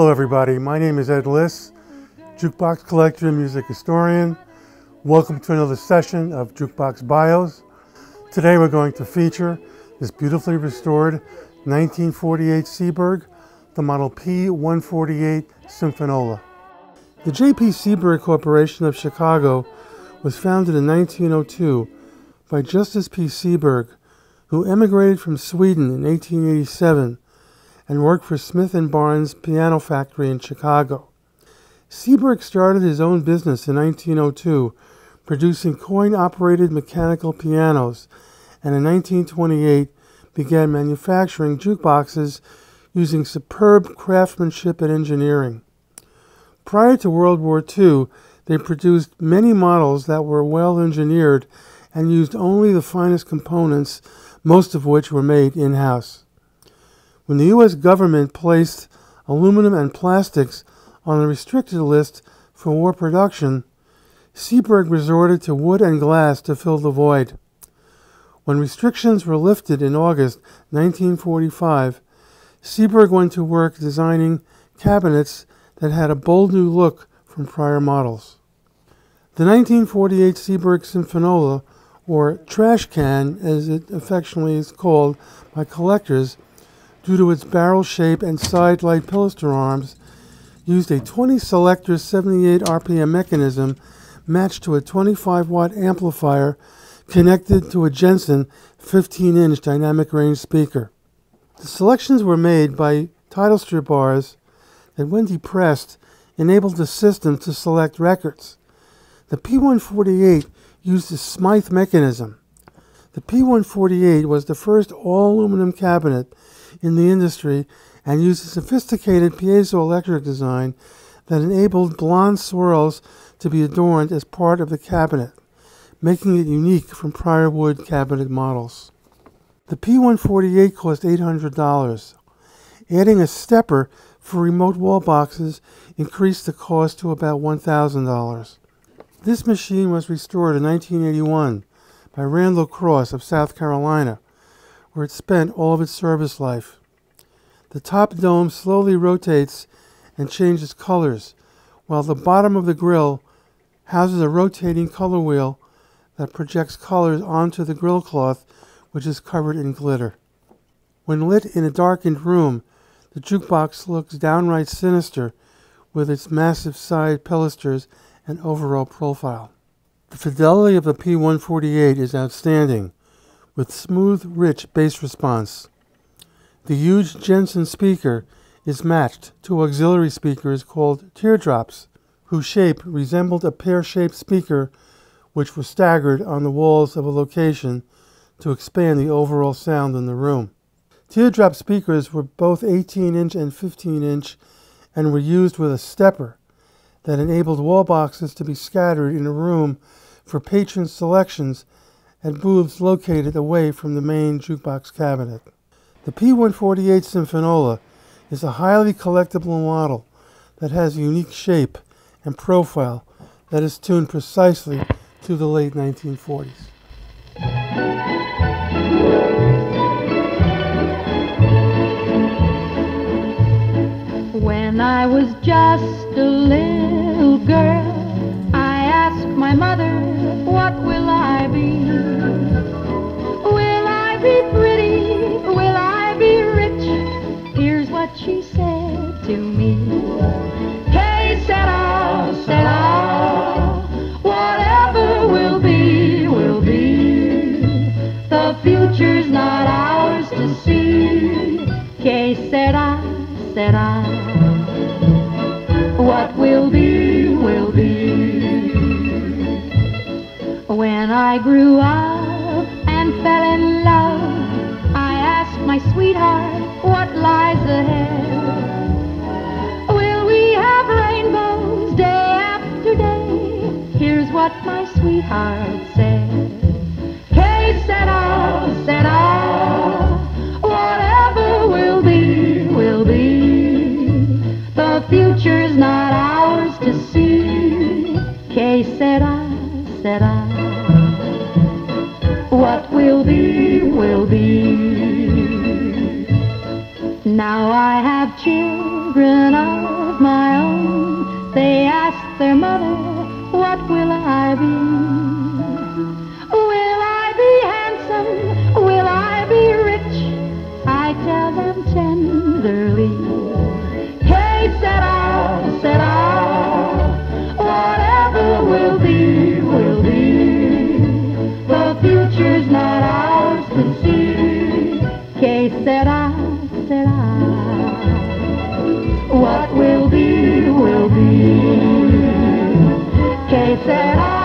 Hello, everybody. My name is Ed Liss, jukebox collector and music historian. Welcome to another session of Jukebox Bios. Today we're going to feature this beautifully restored 1948 Seeburg, the model P148 Symphonola. The J.P. Seeburg Corporation of Chicago was founded in 1902 by Justus P. Seeburg, who emigrated from Sweden in 1887 and worked for Smith & Barnes Piano Factory in Chicago. Seeburg started his own business in 1902, producing coin-operated mechanical pianos, and in 1928 began manufacturing jukeboxes using superb craftsmanship and engineering. Prior to World War II, they produced many models that were well engineered and used only the finest components most of which were made in house. When the U.S. government placed aluminum and plastics on a restricted list for war production, Seeburg resorted to wood and glass to fill the void. When restrictions were lifted in August 1945, Seeburg went to work designing cabinets that had a bold new look from prior models. The 1948 Seeburg Symphonola or trash can as it affectionately is called by collectors due to its barrel shape and side light pilaster arms, used a 20 selector 78 RPM mechanism matched to a 25 watt amplifier connected to a Jensen 15 inch dynamic range speaker. The selections were made by title strip bars that, when depressed, enabled the system to select records. The P148 used a Smythe mechanism. The P148 was the first all aluminum cabinet in the industry and used a sophisticated piezoelectric design that enabled blonde swirls to be adorned as part of the cabinet, making it unique from prior wood cabinet models. The P148 cost $800. Adding a stepper for remote wall boxes increased the cost to about $1,000. This machine was restored in 1981 by Randall Cross of South Carolina, where it spent all of its service life. The top dome slowly rotates and changes colors, while the bottom of the grill houses a rotating color wheel that projects colors onto the grill cloth, which is covered in glitter. When lit in a darkened room, the jukebox looks downright sinister with its massive side pilasters and overall profile. The fidelity of the P148 is outstanding, with smooth, rich bass response. The huge Jensen speaker is matched to auxiliary speakers called teardrops, whose shape resembled a pear-shaped speaker which were staggered on the walls of a location to expand the overall sound in the room. Teardrop speakers were both 18 inch and 15 inch and were used with a stepper that enabled wall boxes to be scattered in a room for patron selections at booths located away from the main jukebox cabinet. The P148 Symphonola is a highly collectible model that has a unique shape and profile that is tuned precisely to the late 1940s. When I was just a little girl, asked my mother, What will I be? I grew up and fell in love, I asked my sweetheart what lies ahead. Will we have rainbows day after day? Here's what my sweetheart said. Que said I, whatever will be, will be. The future's not ours to see. Que sera, sera what will be, will be. Now I have children of my own. They ask their mother sera. What will be, will be. Sera.